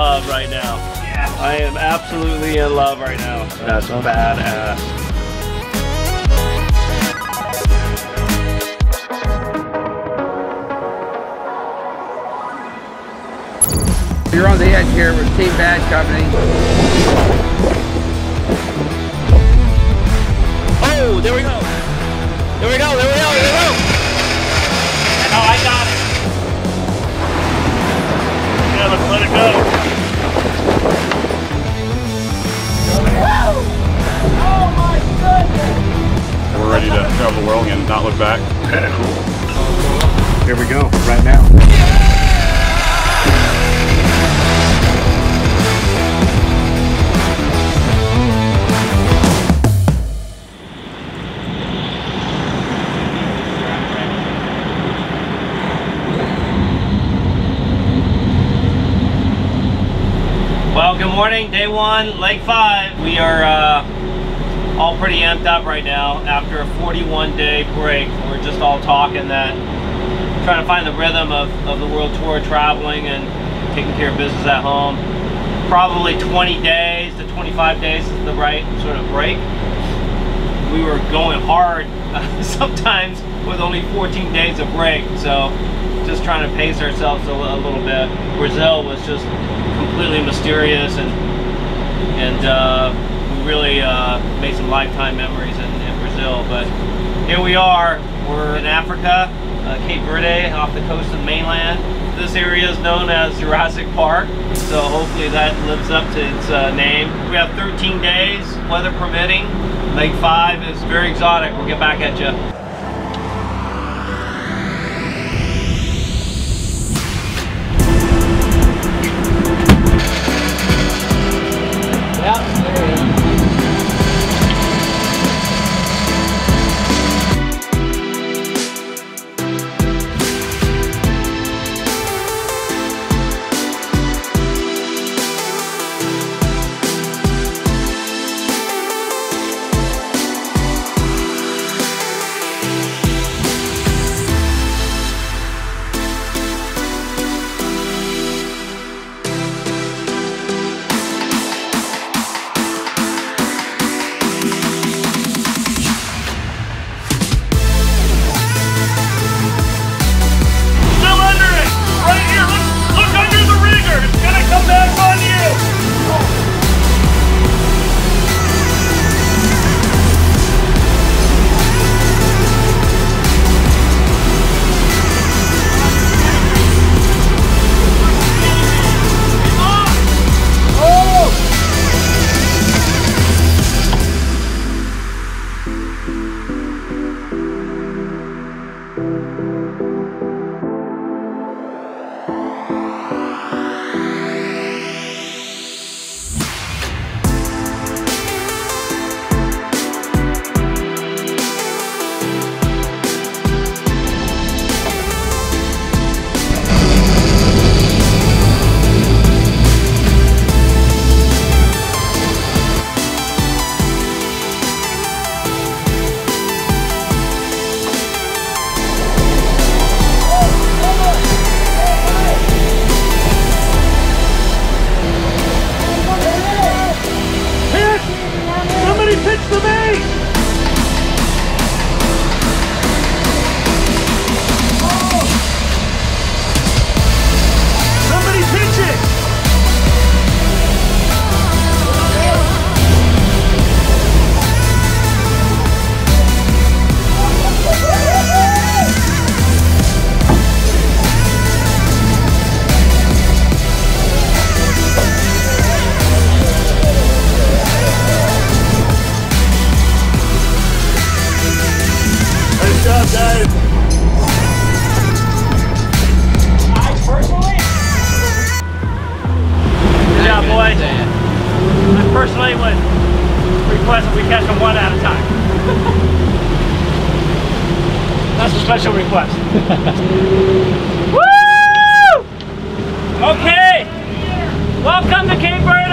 I am I am in love right now. I am absolutely in love right now. That's badass. You're on the edge here with Team Bad Company. Oh, there we go. There we go. There we go. There we go. Oh, I got it. Yeah, let's let it go. We're ready to travel the world and not look back. Here we go, right now. Morning. Day one, leg five. We are uh, all pretty amped up right now after a 41 day break. We're just all talking that, trying to find the rhythm of, of the world tour, traveling and taking care of business at home. Probably 20 days to 25 days is the right sort of break. We were going hard sometimes with only 14 days of break, so just trying to pace ourselves a, a little bit. Brazil was just completely mysterious and and uh, we really uh, made some lifetime memories in, in Brazil. But here we are. We're in Africa, uh, Cape Verde, off the coast of the mainland. This area is known as Jurassic Park, so hopefully that lives up to its uh, name. We have 13 days, weather permitting. Lake 5 is very exotic. We'll get back at you. I personally would request that we catch them one at a time. That's a special request. Woo! Okay. Welcome to Cape Verde.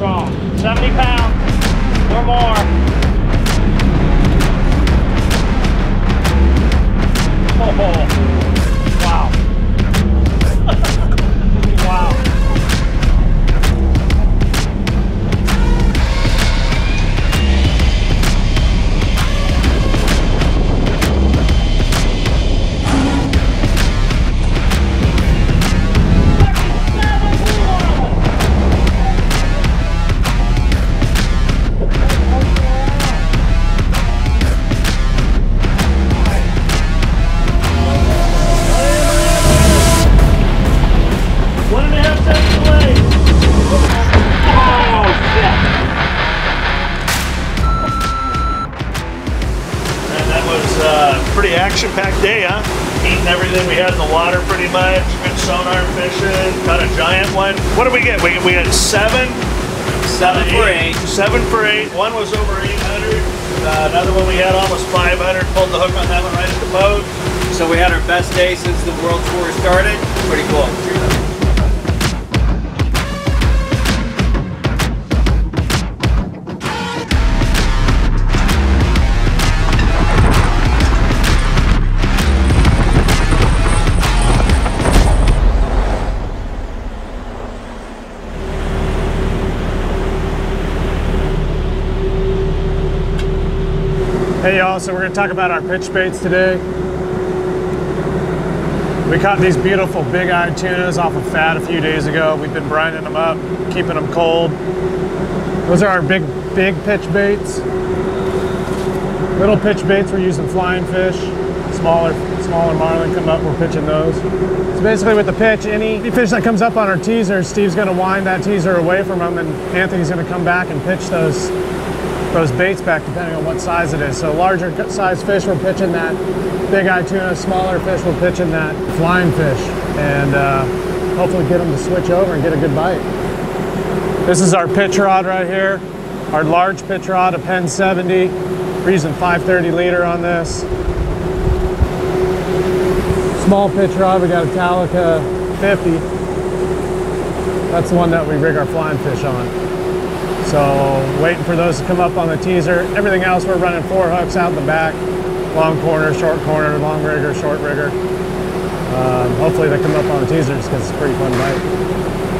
strong. 70 pounds or more. Action-packed day, huh? Eating everything we had in the water pretty much. Good sonar fishing. Caught a giant one. What did we get? We, we had seven. Seven for eight. Seven for eight. One was over 800. Uh, another one we had almost 500. Pulled the hook on that one right at the boat. So we had our best day since the World Tour started. Pretty cool. Hey y'all, so we're gonna talk about our pitch baits today. We caught these beautiful big-eyed tunas off of FAD a few days ago. We've been brining them up, keeping them cold. Those are our big, big pitch baits. Little pitch baits, we're using flying fish. Smaller, smaller marlin come up, we're pitching those. So basically with the pitch, any, fish that comes up on our teaser, Steve's gonna wind that teaser away from them and Anthony's gonna come back and pitch those those baits back depending on what size it is. So larger size fish, we're pitching that big eye tuna. Smaller fish, we're pitching that flying fish. And uh, hopefully get them to switch over and get a good bite. This is our pitch rod right here. Our large pitch rod, a Penn 70. We're using 530 leader on this. Small pitch rod, we got a Talica 50. That's the one that we rig our flying fish on. So waiting for those to come up on the teaser. Everything else, we're running four hooks out the back. Long corner, short corner, long rigger, short rigger. Um, hopefully they come up on the teasers because it's a pretty fun bite.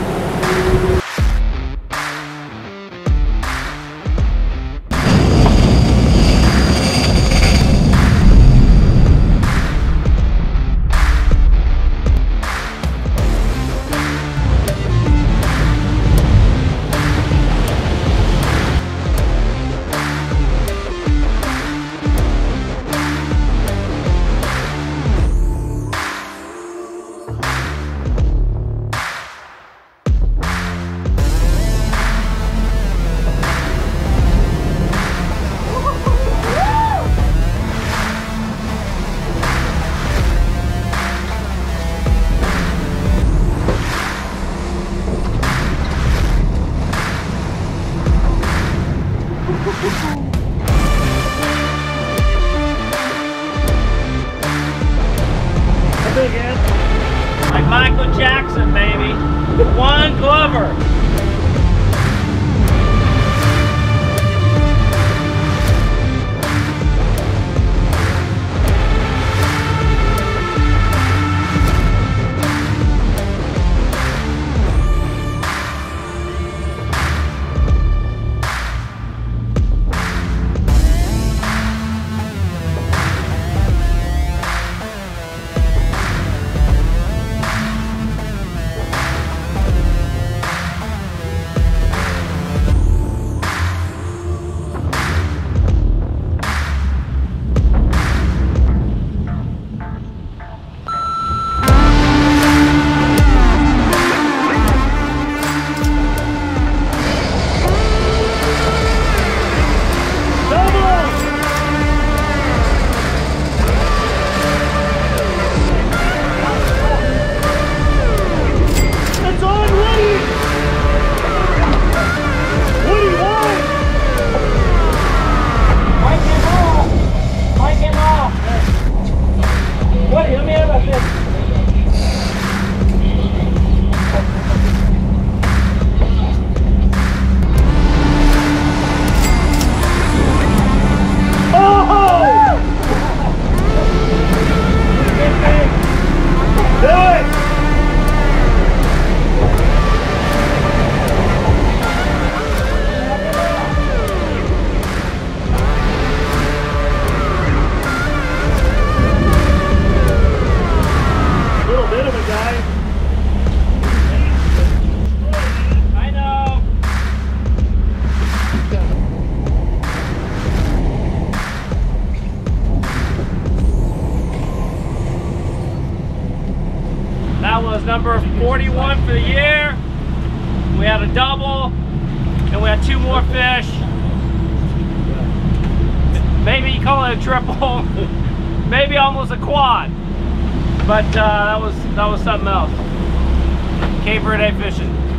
Had two more fish. Maybe you call it a triple. maybe almost a quad. But uh, that was that was something else. Cape Verde fishing.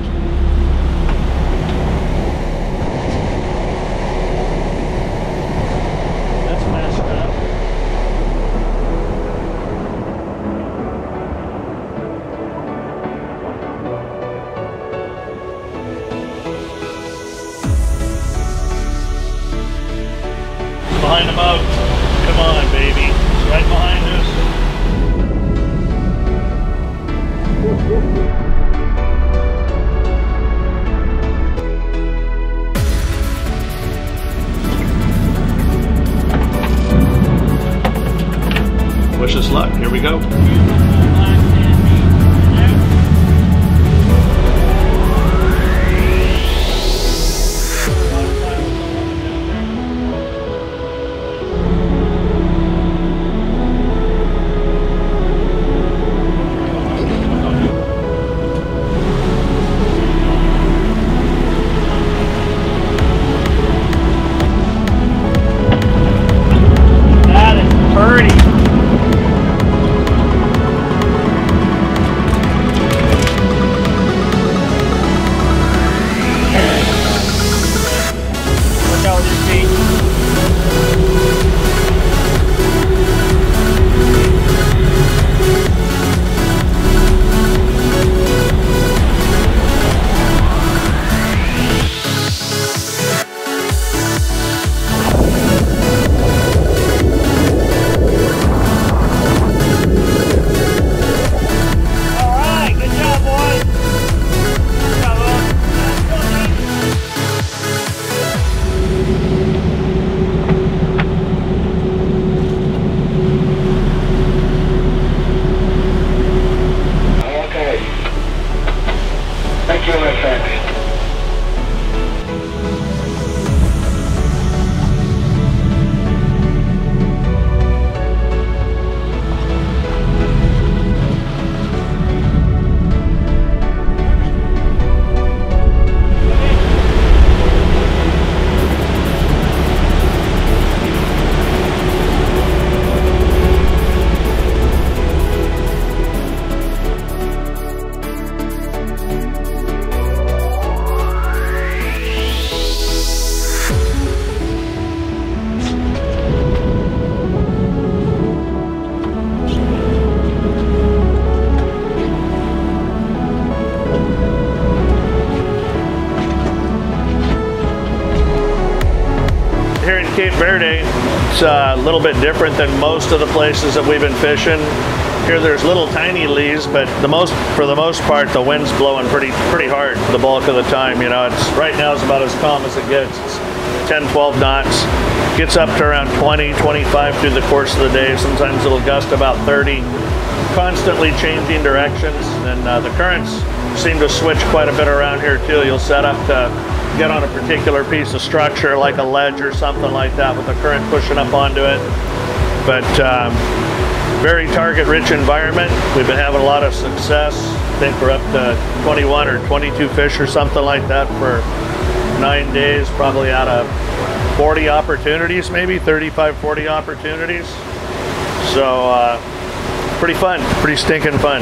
Little bit different than most of the places that we've been fishing. Here there's little tiny lees, but the most, for the most part, the wind's blowing pretty, pretty hard the bulk of the time. You know, it's right now it's about as calm as it gets. It's 10, 12 knots. Gets up to around 20, 25 through the course of the day. Sometimes it'll gust about 30. Constantly changing directions, and uh, the currents seem to switch quite a bit around here too. You'll set up to get on a particular piece of structure, like a ledge or something like that, with the current pushing up onto it. But um, very target-rich environment. We've been having a lot of success. I think we're up to 21 or 22 fish or something like that for nine days, probably out of 40 opportunities, maybe 35, 40 opportunities. So uh, pretty fun, pretty stinking fun.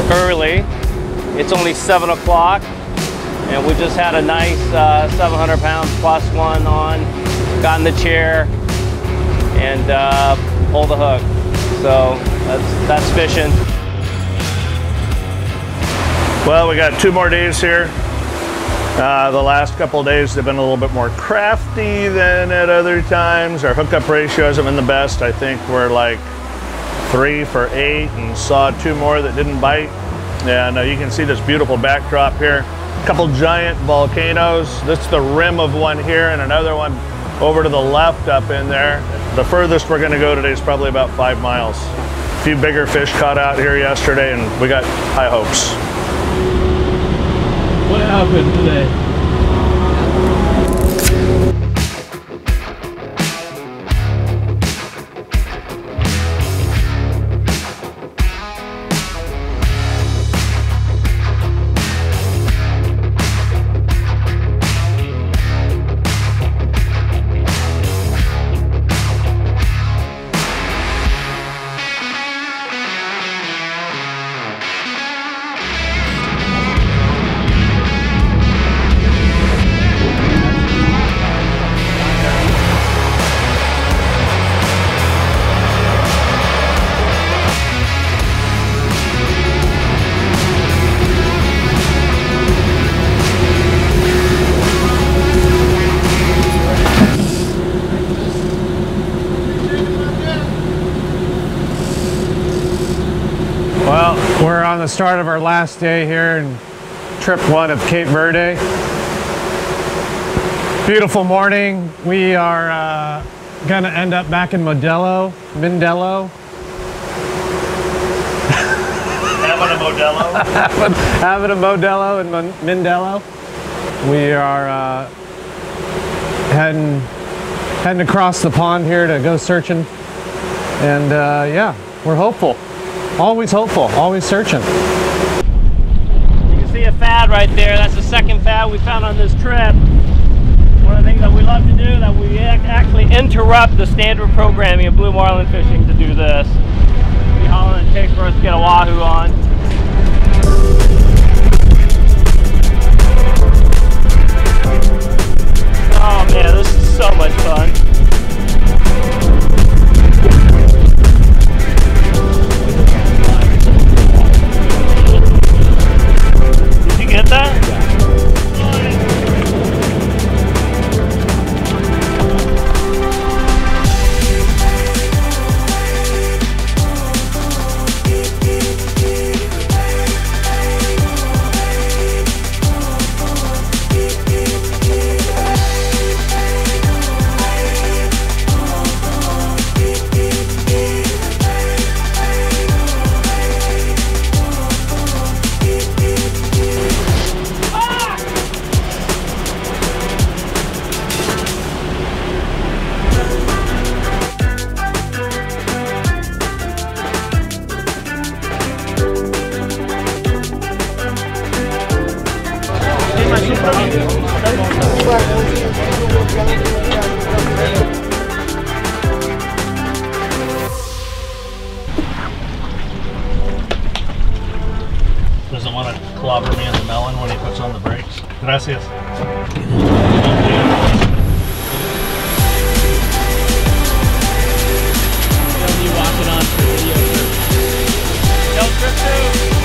early. It's only seven o'clock, and we just had a nice uh, 700 pounds plus one on. Got in the chair and uh, pulled the hook. So that's that's fishing. Well, we got two more days here. Uh, the last couple days have been a little bit more crafty than at other times. Our hookup ratio hasn't been the best. I think we're like three for eight and saw two more that didn't bite. Yeah, uh, no, you can see this beautiful backdrop here. A couple giant volcanoes. This is the rim of one here and another one over to the left up in there. The furthest we're gonna go today is probably about five miles. A few bigger fish caught out here yesterday and we got high hopes. What happened today? The start of our last day here in trip one of Cape Verde. Beautiful morning. We are uh, gonna end up back in Modelo, Mindelo, Having a Modelo. having a Modelo in Mon- Mindelo. We are uh, heading heading across the pond here to go searching, and uh, yeah, we're hopeful. Always hopeful. Always searching. You can see a fad right there. That's the second fad we found on this trip. One of the things that we love to do that we actually interrupt the standard programming of blue marlin fishing to do this. We haul in a take for us to get a wahoo on. doesn't want to clobber me in the melon when he puts on the brakes. Gracias. Don't be walking on video. Don't trip